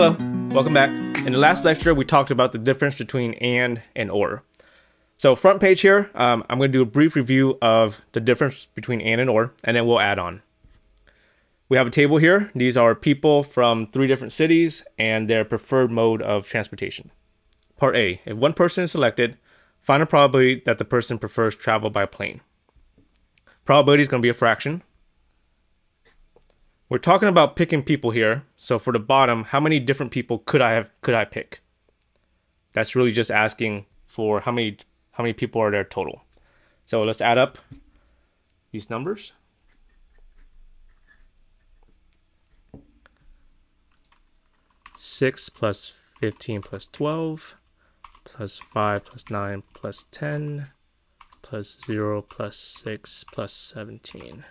Hello, welcome back. In the last lecture, we talked about the difference between and and or. So front page here, um, I'm going to do a brief review of the difference between and and or, and then we'll add on. We have a table here. These are people from three different cities and their preferred mode of transportation. Part A, if one person is selected, find a probability that the person prefers travel by plane. Probability is going to be a fraction. We're talking about picking people here. So for the bottom, how many different people could I have could I pick? That's really just asking for how many how many people are there total. So let's add up these numbers. Six plus 15 plus 12 plus 5 plus 9 plus 10 plus 0 plus 6 plus 17.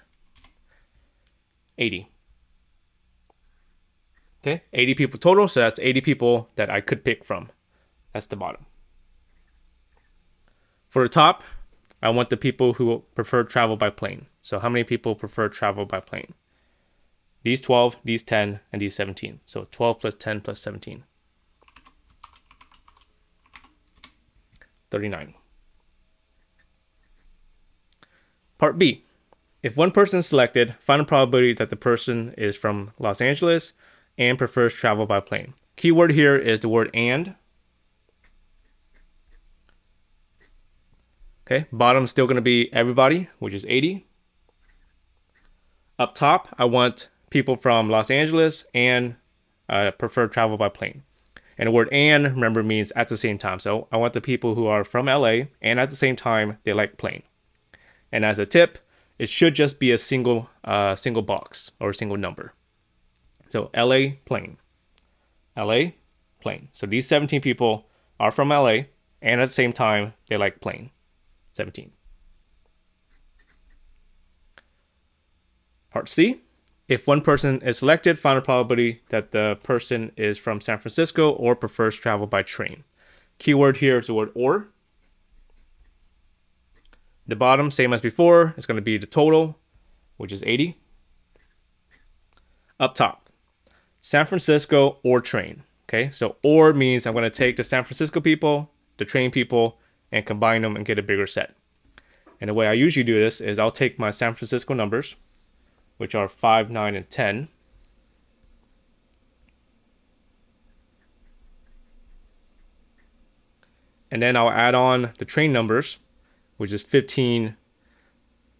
80. Okay, 80 people total, so that's 80 people that I could pick from. That's the bottom. For the top, I want the people who prefer travel by plane. So how many people prefer travel by plane? These 12, these 10, and these 17. So 12 plus 10 plus 17. 39. Part B. If one person is selected, find a probability that the person is from Los Angeles and prefers travel by plane. Keyword here is the word and. Okay, bottom still to be everybody, which is 80. Up top, I want people from Los Angeles and uh, prefer travel by plane. And the word and, remember, means at the same time. So I want the people who are from LA and at the same time, they like plane. And as a tip, it should just be a single uh, single box or a single number. So LA plane. LA plane. So these 17 people are from LA and at the same time they like plane. 17. Part C. If one person is selected, find a probability that the person is from San Francisco or prefers travel by train. Keyword here is the word or. The bottom, same as before, is going to be the total, which is 80. Up top, San Francisco or train. Okay, so or means I'm going to take the San Francisco people, the train people, and combine them and get a bigger set. And the way I usually do this is I'll take my San Francisco numbers, which are 5, 9, and 10. And then I'll add on the train numbers, which is 15.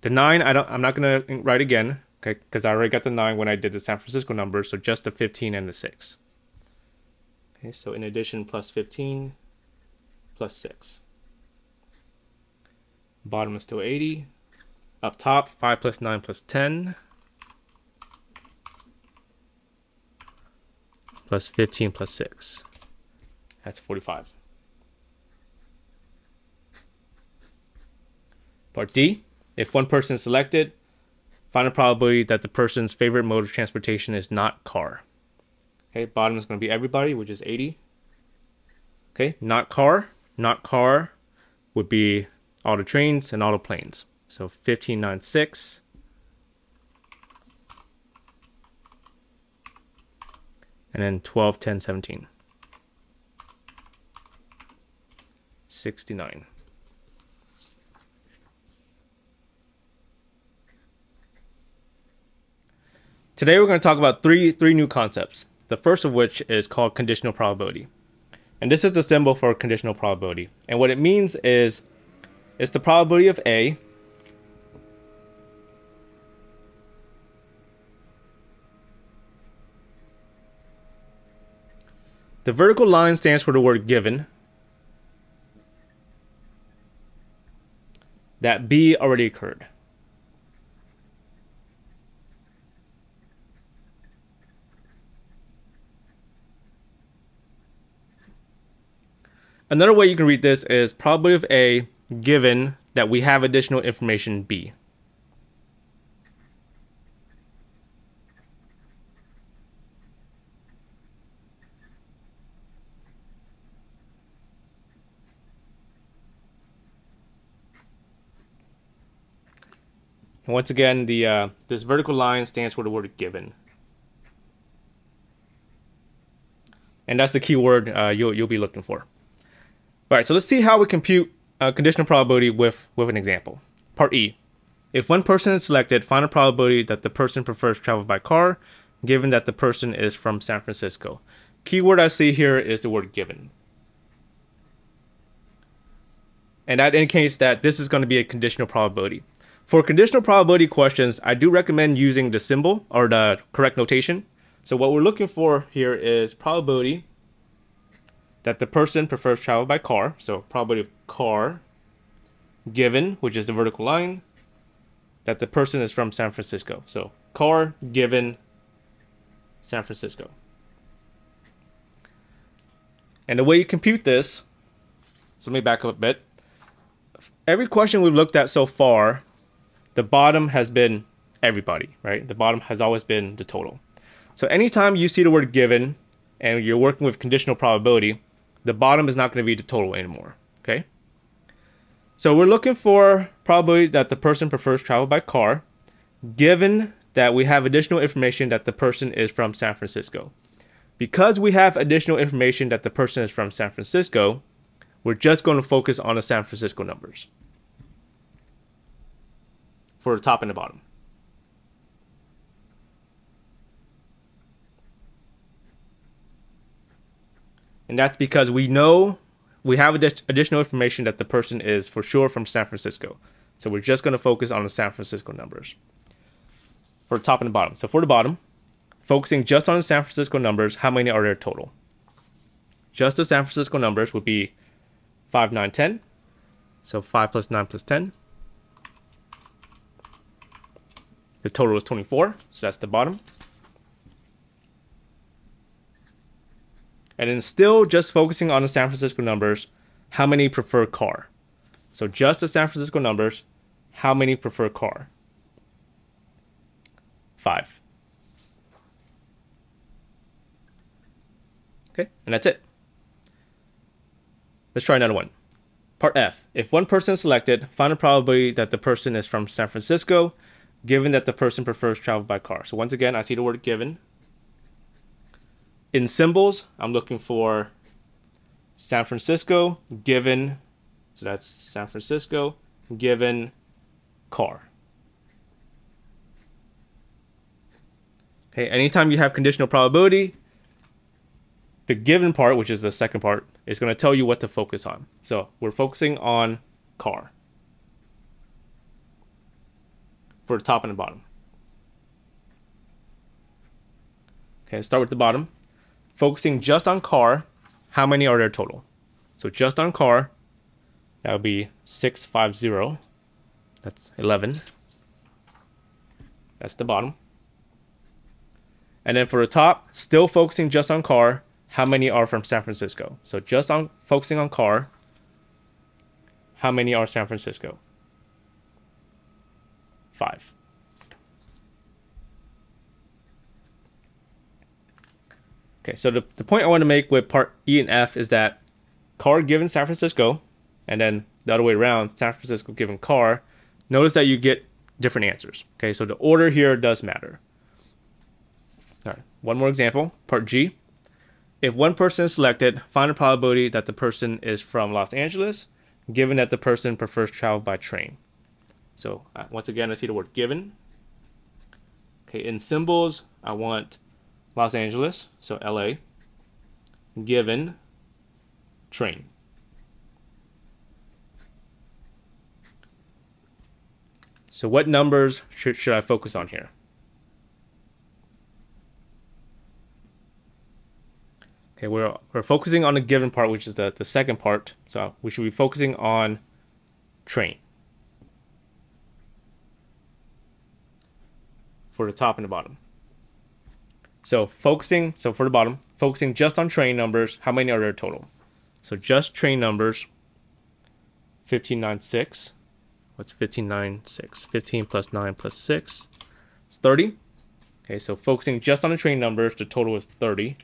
The 9, I don't, I'm not going to write again okay? Because I already got the 9 when I did the San Francisco number, so just the 15 and the 6. Okay, so in addition, plus 15, plus 6. Bottom is still 80. Up top, 5 plus 9 plus 10. Plus 15 plus 6. That's 45. Part D, if one person is selected, Find a probability that the person's favorite mode of transportation is not car. Okay, bottom is going to be everybody, which is 80. Okay, not car. Not car would be all the trains and all the planes. So 1596. And then 12, 10, 17. 69. Today we're going to talk about three, three new concepts. The first of which is called conditional probability. And this is the symbol for conditional probability. And what it means is it's the probability of A The vertical line stands for the word given. That B already occurred. Another way you can read this is probability of A given that we have additional information B. And once again, the uh, this vertical line stands for the word given. And that's the keyword uh, you'll, you'll be looking for. All right, so let's see how we compute a conditional probability with, with an example. Part E. If one person is selected, find a probability that the person prefers travel by car, given that the person is from San Francisco. Keyword I see here is the word given. And that indicates that this is going to be a conditional probability. For conditional probability questions, I do recommend using the symbol or the correct notation. So what we're looking for here is probability that the person prefers travel by car. So probability of car given, which is the vertical line, that the person is from San Francisco. So car given San Francisco. And the way you compute this, so let me back up a bit. Every question we've looked at so far, the bottom has been everybody, right? The bottom has always been the total. So anytime you see the word given and you're working with conditional probability, the bottom is not going to be the total anymore, okay? So we're looking for probably that the person prefers travel by car, given that we have additional information that the person is from San Francisco. Because we have additional information that the person is from San Francisco, we're just going to focus on the San Francisco numbers for the top and the bottom. And that's because we know we have additional information that the person is for sure from San Francisco. So we're just going to focus on the San Francisco numbers for the top and the bottom. So for the bottom, focusing just on the San Francisco numbers, how many are there total? Just the San Francisco numbers would be 5, 9, 10. So 5 plus 9 plus 10. The total is 24, so that's the bottom. And then still just focusing on the San Francisco numbers, how many prefer car? So just the San Francisco numbers, how many prefer car? Five. Okay, and that's it. Let's try another one. Part F. If one person is selected, find the probability that the person is from San Francisco, given that the person prefers travel by car. So once again, I see the word given. In symbols, I'm looking for San Francisco, given, so that's San Francisco, given car. Okay, anytime you have conditional probability, the given part, which is the second part, is going to tell you what to focus on. So we're focusing on car for the top and the bottom. Okay, start with the bottom. Focusing just on car, how many are there total? So just on car, that would be 650. That's 11. That's the bottom. And then for the top, still focusing just on car, how many are from San Francisco? So just on focusing on car, how many are San Francisco? Five. Okay, so the, the point I want to make with part E and F is that car given San Francisco, and then the other way around, San Francisco given car, notice that you get different answers. Okay, so the order here does matter. All right, one more example, part G. If one person is selected, find the probability that the person is from Los Angeles, given that the person prefers travel by train. So uh, once again, I see the word given. Okay, in symbols, I want Los Angeles, so LA, given train. So what numbers should, should I focus on here? Okay, we're, we're focusing on the given part, which is the, the second part. So we should be focusing on train. For the top and the bottom. So focusing, so for the bottom, focusing just on train numbers, how many are there total? So just train numbers, 1596. What's 1596? 15 plus 9 plus 6. It's 30. Okay, so focusing just on the train numbers, the total is 30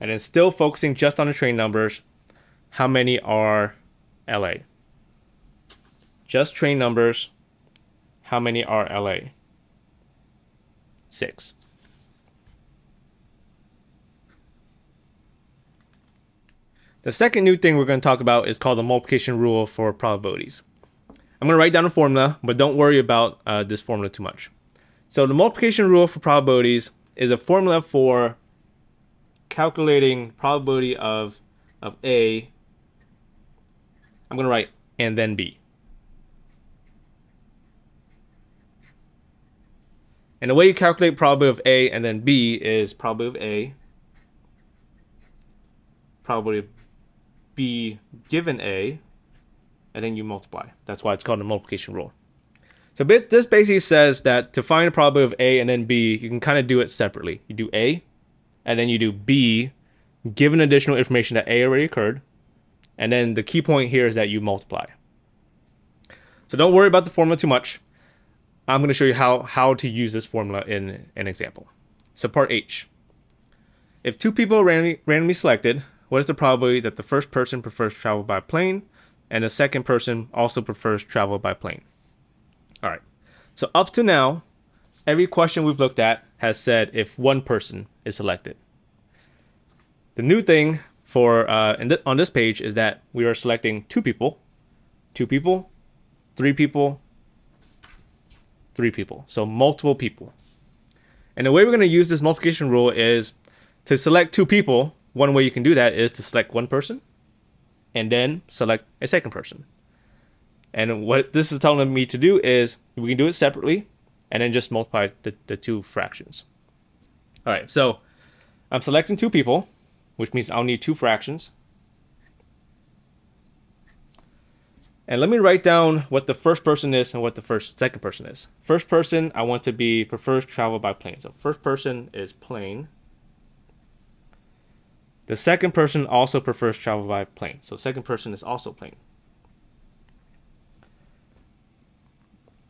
and then still focusing just on the train numbers, how many are LA? Just train numbers, how many are LA? six. The second new thing we're going to talk about is called the multiplication rule for probabilities. I'm going to write down a formula, but don't worry about uh, this formula too much. So the multiplication rule for probabilities is a formula for calculating probability of, of A. I'm going to write and then B. And the way you calculate probability of A and then B is probability of A, probability of B given A, and then you multiply. That's why it's called the multiplication rule. So this basically says that to find a probability of A and then B, you can kind of do it separately. You do A, and then you do B, given additional information that A already occurred, and then the key point here is that you multiply. So don't worry about the formula too much. I'm going to show you how, how to use this formula in an example. So part H. If two people are randomly, randomly selected, what is the probability that the first person prefers travel by plane and the second person also prefers travel by plane? All right. So up to now, every question we've looked at has said if one person is selected. The new thing for uh, th on this page is that we are selecting two people, two people, three people, three people. So multiple people. And the way we're going to use this multiplication rule is to select two people. One way you can do that is to select one person and then select a second person. And what this is telling me to do is we can do it separately and then just multiply the, the two fractions. All right, so I'm selecting two people, which means I'll need two fractions. And let me write down what the first person is and what the first second person is. First person, I want to be prefers travel by plane. So first person is plane. The second person also prefers travel by plane. So second person is also plane.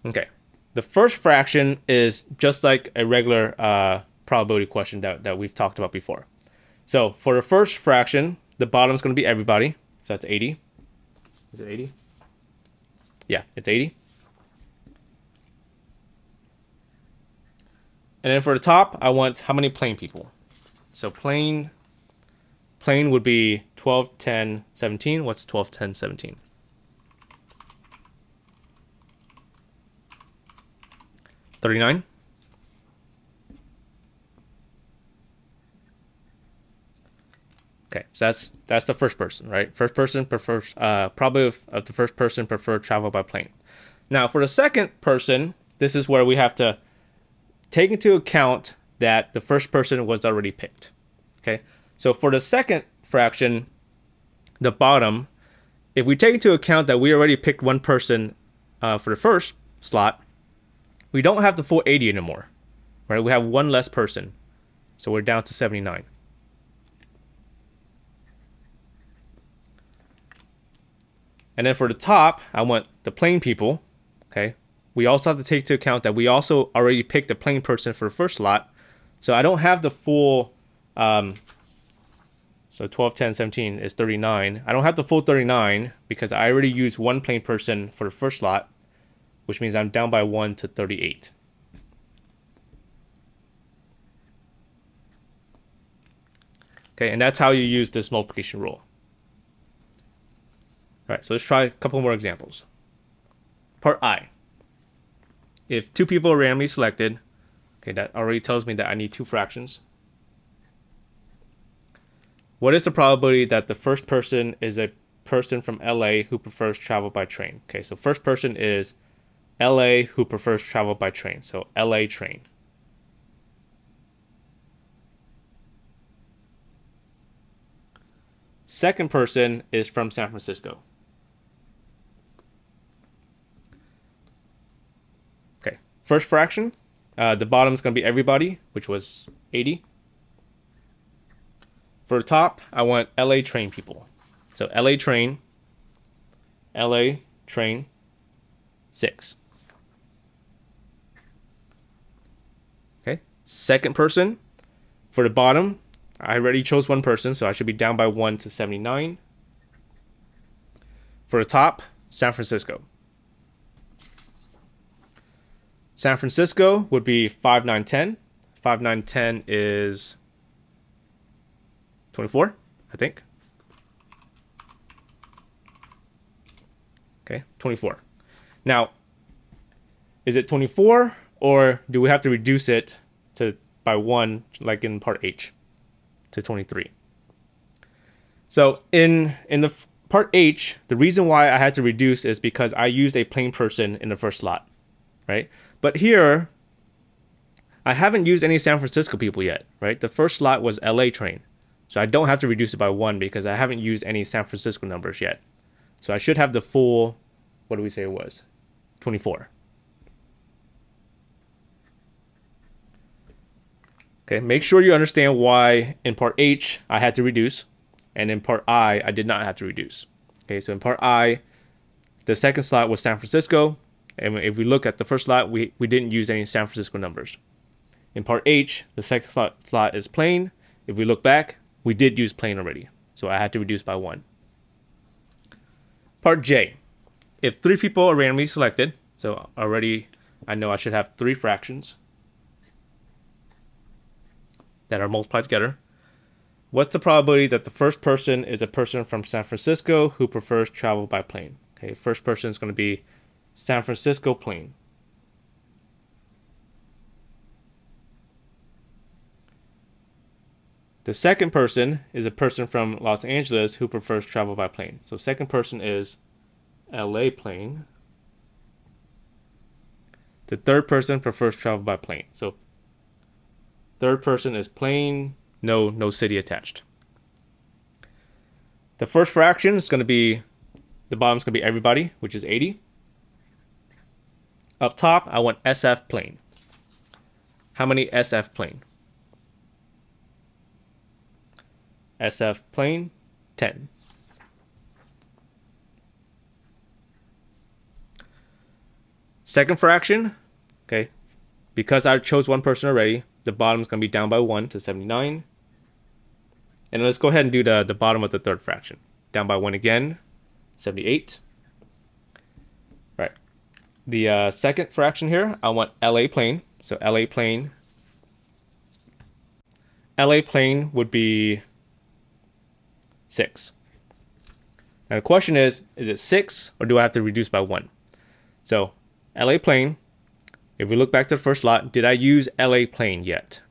Okay. The first fraction is just like a regular uh, probability question that, that we've talked about before. So for the first fraction, the bottom is going to be everybody. So that's 80. Is it 80? Yeah, it's 80. And then for the top, I want how many plane people. So plane, plane would be 12, 10, 17. What's 12, 10, 17? 39. Okay, so that's that's the first person, right? First person prefers uh, probably of, of the first person prefer travel by plane. Now for the second person, this is where we have to take into account that the first person was already picked. Okay, so for the second fraction, the bottom, if we take into account that we already picked one person uh, for the first slot, we don't have the full 80 anymore, right? We have one less person, so we're down to 79. And then for the top, I want the plane people, okay? We also have to take into account that we also already picked the plane person for the first lot. So I don't have the full, um, so 12, 10, 17 is 39. I don't have the full 39 because I already used one plane person for the first lot, which means I'm down by one to 38. Okay, and that's how you use this multiplication rule. All right, so let's try a couple more examples. Part I. If two people are randomly selected, okay, that already tells me that I need two fractions. What is the probability that the first person is a person from LA who prefers travel by train? Okay, so first person is LA who prefers travel by train. So LA train. Second person is from San Francisco. First fraction, uh, the bottom is going to be everybody, which was 80. For the top, I want LA train people. So LA train, LA train, 6. Okay, second person, for the bottom, I already chose one person, so I should be down by 1 to 79. For the top, San Francisco. San Francisco would be 5, 9, 10. 5, 9, 10 is 24, I think. Okay, 24. Now, is it 24 or do we have to reduce it to by 1 like in part H to 23? So in in the part H, the reason why I had to reduce is because I used a plane person in the first slot, right? But here, I haven't used any San Francisco people yet, right? The first slot was LA train. So I don't have to reduce it by one because I haven't used any San Francisco numbers yet. So I should have the full, what do we say it was? 24. Okay, make sure you understand why in part H I had to reduce and in part I I did not have to reduce. Okay, so in part I, the second slot was San Francisco, and if we look at the first slot, we, we didn't use any San Francisco numbers. In part H, the second slot, slot is plane. If we look back, we did use plane already, so I had to reduce by one. Part J, if three people are randomly selected, so already I know I should have three fractions that are multiplied together. What's the probability that the first person is a person from San Francisco who prefers travel by plane? Okay, first person is going to be San Francisco plane. The second person is a person from Los Angeles who prefers travel by plane. So second person is LA plane. The third person prefers travel by plane. So third person is plane, no no city attached. The first fraction is going to be the bottom is going to be everybody, which is 80. Up top, I want SF plane. How many SF plane? SF plane, 10. Second fraction, okay, because I chose one person already, the bottom is going to be down by 1 to 79. And let's go ahead and do the, the bottom of the third fraction. Down by 1 again, 78. The uh, second fraction here, I want LA plane. So LA plane. LA plane would be 6. Now the question is, is it 6 or do I have to reduce by 1? So LA plane, if we look back to the first lot, did I use LA plane yet?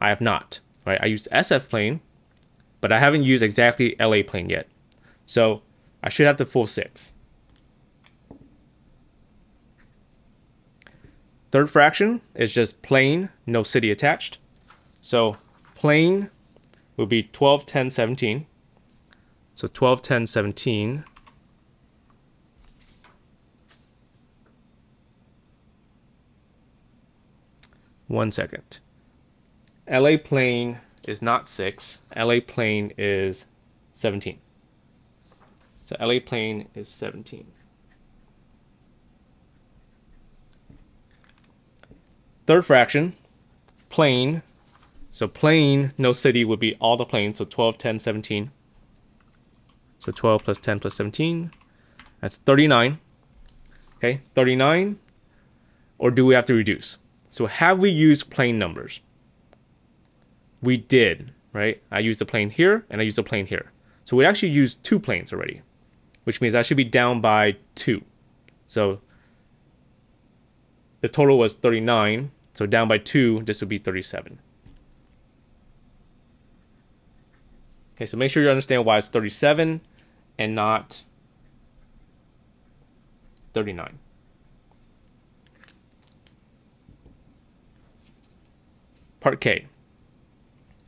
I have not, right? I used SF plane, but I haven't used exactly LA plane yet. So I should have the full 6. Third fraction is just plane, no city attached. So plane will be 12, 10, 17. So 12, 10, 17. One second. LA plane is not 6. LA plane is 17. So LA plane is 17. Third fraction, plane. So plane, no city would be all the planes. So 12, 10, 17. So 12 plus 10 plus 17. That's 39. Okay, 39. Or do we have to reduce? So have we used plane numbers? We did, right? I used a plane here and I used a plane here. So we actually used two planes already, which means I should be down by two. So the total was 39. So down by 2, this would be 37. Okay, so make sure you understand why it's 37 and not 39. Part K.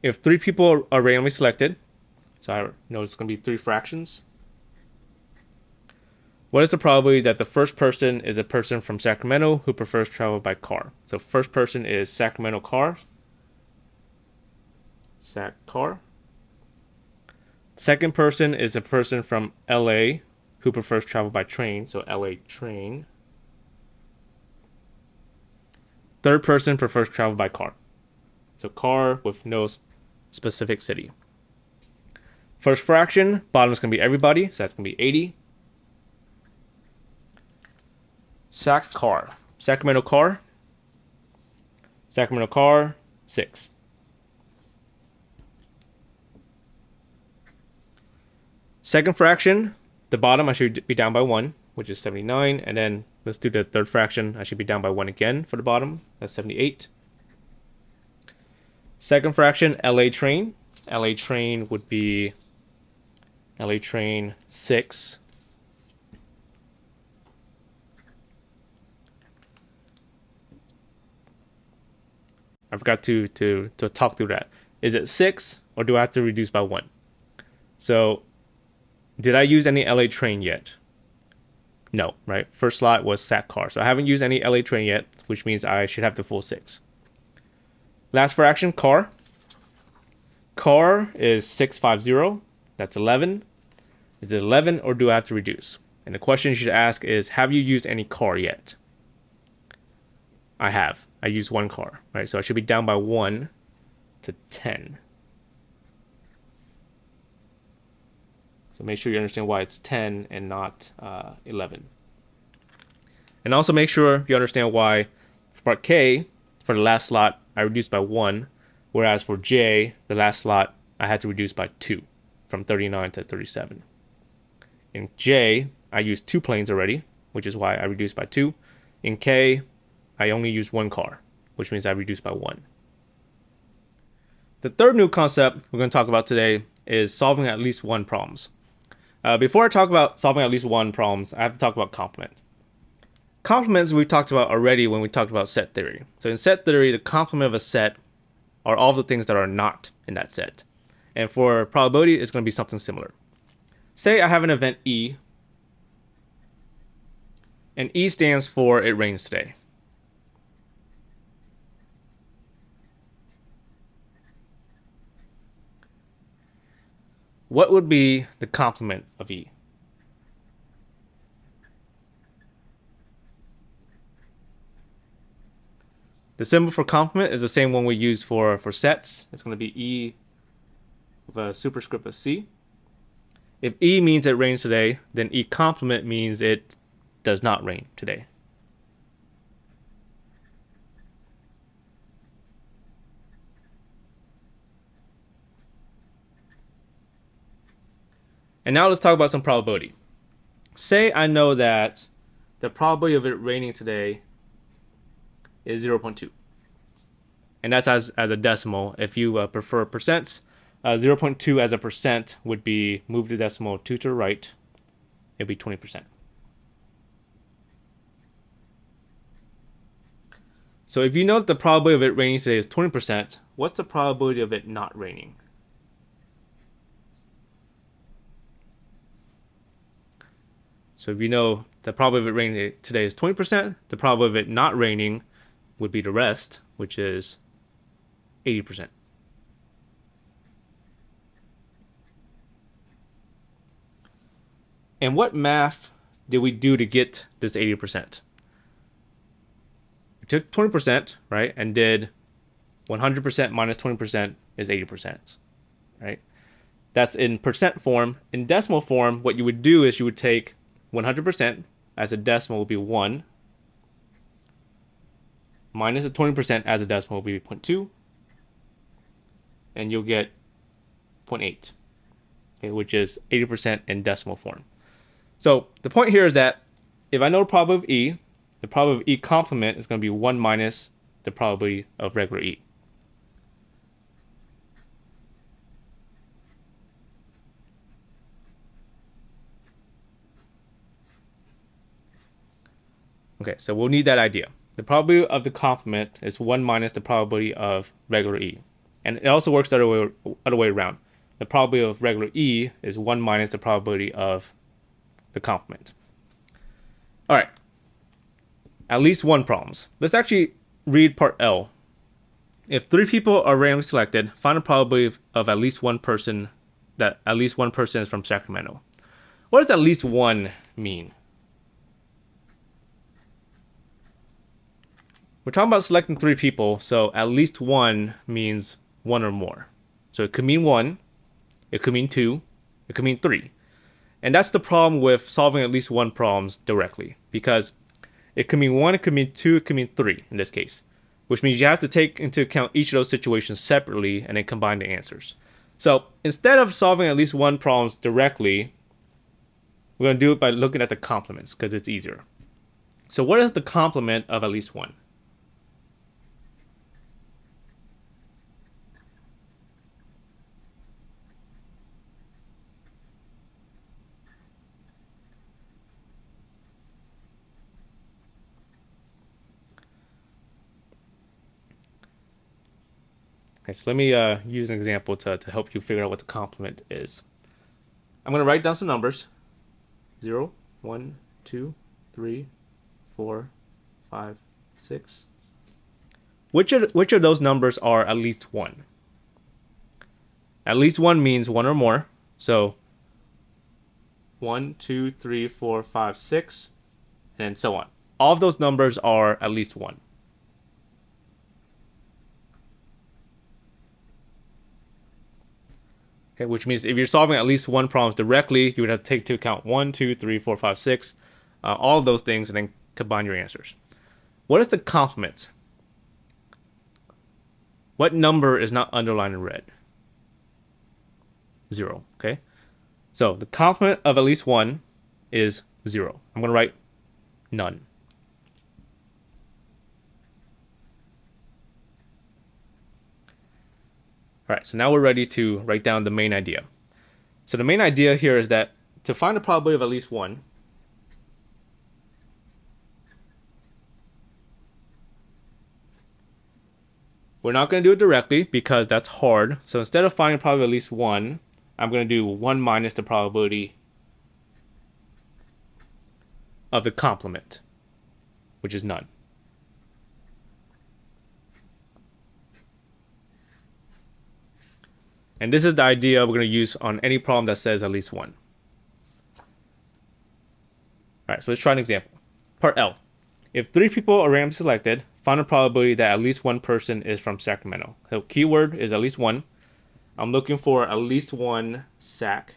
If three people are randomly selected, so I know it's going to be three fractions, what is the probability that the first person is a person from Sacramento who prefers travel by car? So first person is Sacramento car. Sac car. Second person is a person from LA who prefers travel by train. So LA train. Third person prefers travel by car. So car with no specific city. First fraction, bottom is going to be everybody. So that's going to be 80. Sac car. Sacramento car. Sacramento car, 6. Second fraction, The bottom, I should be down by 1, which is 79. And then let's do the third fraction. I should be down by 1 again for the bottom. That's 78. Second fraction, LA train. LA train would be LA train 6. I forgot to, to, to talk through that. Is it 6 or do I have to reduce by 1? So did I use any LA train yet? No, right? First slot was Sac car. So I haven't used any LA train yet, which means I should have the full 6. Last for action, car. Car is 650. That's 11. Is it 11 or do I have to reduce? And the question you should ask is, have you used any car yet? I have. I used one car, right? So I should be down by 1 to 10. So make sure you understand why it's 10 and not uh, 11. And also make sure you understand why for part K, for the last slot, I reduced by 1, whereas for J, the last slot, I had to reduce by 2, from 39 to 37. In J, I used two planes already, which is why I reduced by 2. In K, I only use one car, which means I reduce by 1. The third new concept we're going to talk about today is solving at least one problems. Uh, before I talk about solving at least one problems, I have to talk about complement. Complements we talked about already when we talked about set theory. So in set theory, the complement of a set are all the things that are not in that set. And for probability, it's going to be something similar. Say I have an event E, and E stands for it rains today. What would be the complement of E? The symbol for complement is the same one we use for, for sets. It's going to be E with a superscript of C. If E means it rains today, then E complement means it does not rain today. And now let's talk about some probability. Say I know that the probability of it raining today is 0.2. And that's as, as a decimal. If you uh, prefer percents, uh, 0.2 as a percent would be move the decimal 2 to the right. It'd be 20%. So if you know that the probability of it raining today is 20%, what's the probability of it not raining? So if you know the probability of it raining today is 20%, the probability of it not raining would be the rest, which is 80%. And what math did we do to get this 80%? We took 20%, right, and did 100% minus 20% is 80%, right? That's in percent form. In decimal form, what you would do is you would take 100% as a decimal will be 1. Minus a 20% as a decimal will be 0.2. And you'll get 0.8, okay, which is 80% in decimal form. So the point here is that if I know the probability of E, the probability of E complement is going to be 1 minus the probability of regular E. Okay, so we'll need that idea. The probability of the complement is 1 minus the probability of regular E. And it also works the other way, other way around. The probability of regular E is 1 minus the probability of the complement. All right, at least one problems. Let's actually read part L. If three people are randomly selected, find the probability of, of at least one person that at least one person is from Sacramento. What does at least one mean? We're talking about selecting three people, so at least one means one or more. So it could mean one, it could mean two, it could mean three. And that's the problem with solving at least one problems directly, because it could mean one, it could mean two, it could mean three in this case, which means you have to take into account each of those situations separately and then combine the answers. So instead of solving at least one problems directly, we're going to do it by looking at the complements because it's easier. So what is the complement of at least one? Okay, so let me uh, use an example to, to help you figure out what the complement is. I'm going to write down some numbers. 0, 1, 2, 3, 4, 5, 6. Which of, which of those numbers are at least 1? At least 1 means 1 or more. So 1, 2, 3, 4, 5, 6, and so on. All of those numbers are at least 1. Okay, which means if you're solving at least one problem directly, you would have to take into account one, two, three, four, five, six, uh, all of those things, and then combine your answers. What is the complement? What number is not underlined in red? Zero, okay? So the complement of at least one is zero. I'm going to write none. All right, so now we're ready to write down the main idea. So the main idea here is that to find a probability of at least one, we're not going to do it directly because that's hard. So instead of finding probably at least one, I'm going to do one minus the probability of the complement, which is none. And this is the idea we're going to use on any problem that says at least one. All right, so let's try an example. Part L. If three people are randomly selected, find a probability that at least one person is from Sacramento. So keyword is at least one. I'm looking for at least one SAC.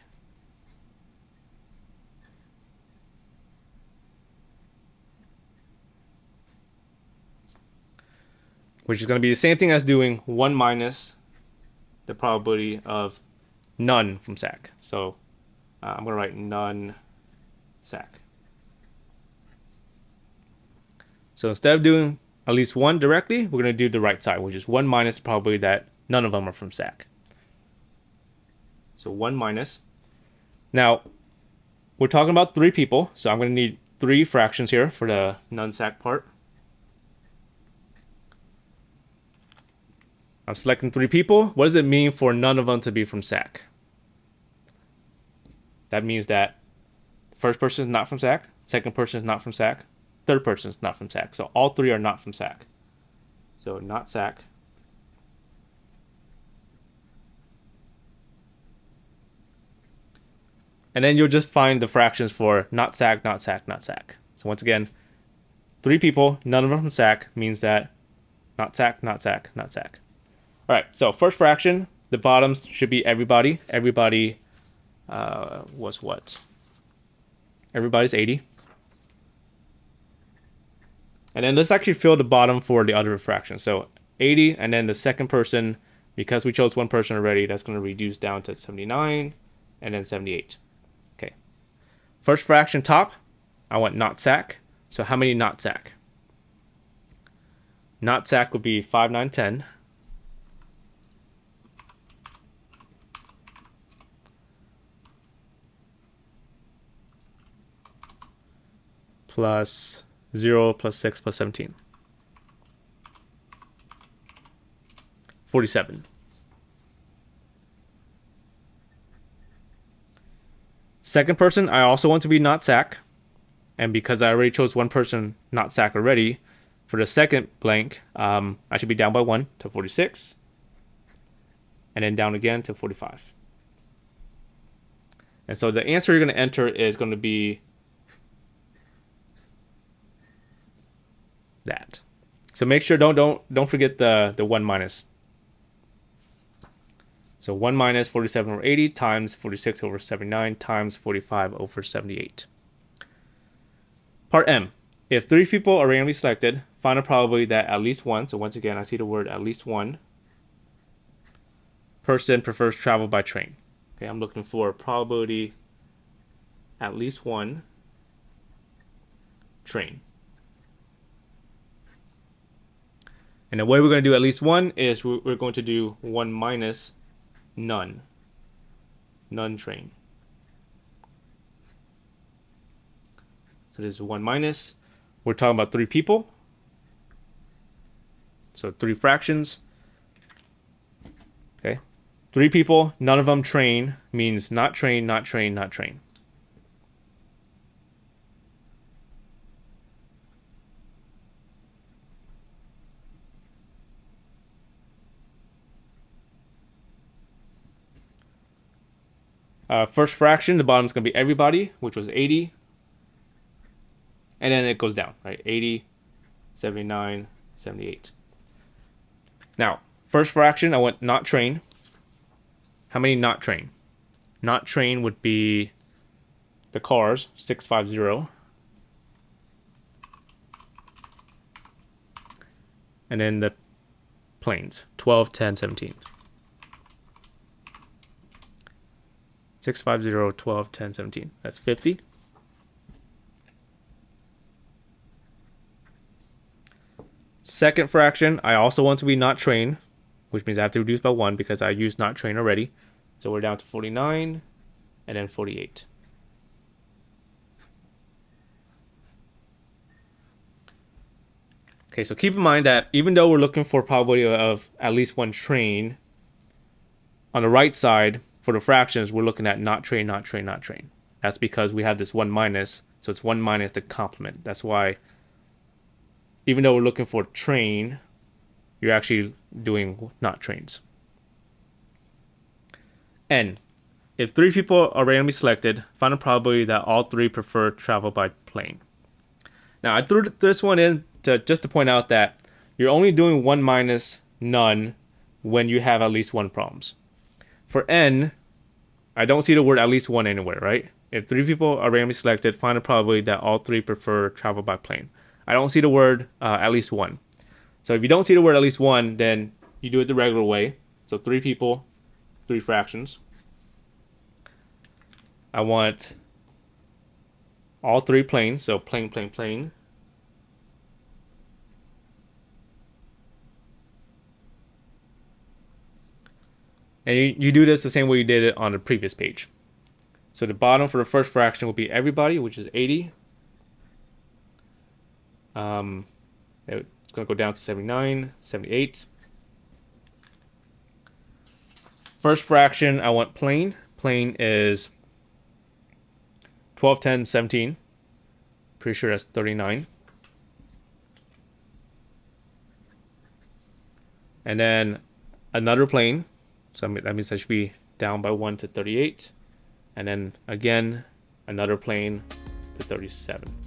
Which is going to be the same thing as doing 1 minus the probability of none from SAC. So uh, I'm going to write none SAC. So instead of doing at least one directly, we're going to do the right side, which is 1 minus the probability that none of them are from SAC. So 1 minus. Now, we're talking about three people, so I'm going to need three fractions here for the none-SAC part. I'm selecting three people. What does it mean for none of them to be from SAC? That means that first person is not from SAC, second person is not from SAC, third person is not from SAC. So all three are not from SAC. So not SAC. And then you'll just find the fractions for not SAC, not SAC, not SAC. So once again, three people, none of them from SAC means that not SAC, not SAC, not SAC. All right, so first fraction, the bottoms should be everybody. Everybody uh, was what? Everybody's 80. And then let's actually fill the bottom for the other fraction. So 80, and then the second person, because we chose one person already, that's going to reduce down to 79, and then 78. Okay. First fraction top, I want not sack. So how many not sack? Not sack would be 5, 9, 10. Plus 0 plus 6 plus 17. 47. Second person, I also want to be not sack. And because I already chose one person not sack already, for the second blank, um, I should be down by 1 to 46. And then down again to 45. And so the answer you're going to enter is going to be that. So make sure don't don't don't forget the the one minus. So 1 minus 47 over 80 times 46 over 79 times 45 over 78. Part M. If three people are randomly selected, find a probability that at least one, so once again, I see the word at least one person prefers travel by train. Okay, I'm looking for probability at least one train. And the way we're going to do at least one is we're going to do one minus none. None train. So this is one minus. We're talking about three people. So three fractions. Okay. Three people, none of them train means not train, not train, not train. Uh, first fraction, the bottom is going to be everybody, which was 80. And then it goes down, right? 80, 79, 78. Now, first fraction, I went not train. How many not train? Not train would be the cars, 650. And then the planes, 12, 10, 17. 650, 12, 10, 17. That's 50. Second fraction, I also want to be not train, which means I have to reduce by 1 because I used not train already. So we're down to 49 and then 48. Okay, so keep in mind that even though we're looking for probability of at least one train, on the right side, for the fractions, we're looking at not train, not train, not train. That's because we have this 1 minus, so it's 1 minus the complement. That's why, even though we're looking for train, you're actually doing not trains. N. If three people are randomly selected, find a probability that all three prefer travel by plane. Now, I threw this one in to, just to point out that you're only doing 1 minus none when you have at least one problems. For n, I don't see the word at least one anywhere, right? If three people are randomly selected, find a probability that all three prefer travel by plane. I don't see the word uh, at least one. So if you don't see the word at least one, then you do it the regular way. So three people, three fractions. I want all three planes, so plane, plane, plane. And you, you do this the same way you did it on the previous page. So the bottom for the first fraction will be everybody, which is 80. Um, it's going to go down to 79, 78. First fraction, I want plane. Plane is 12, 10, 17. Pretty sure that's 39. And then another plane, so that means I should be down by 1 to 38. And then again, another plane to 37.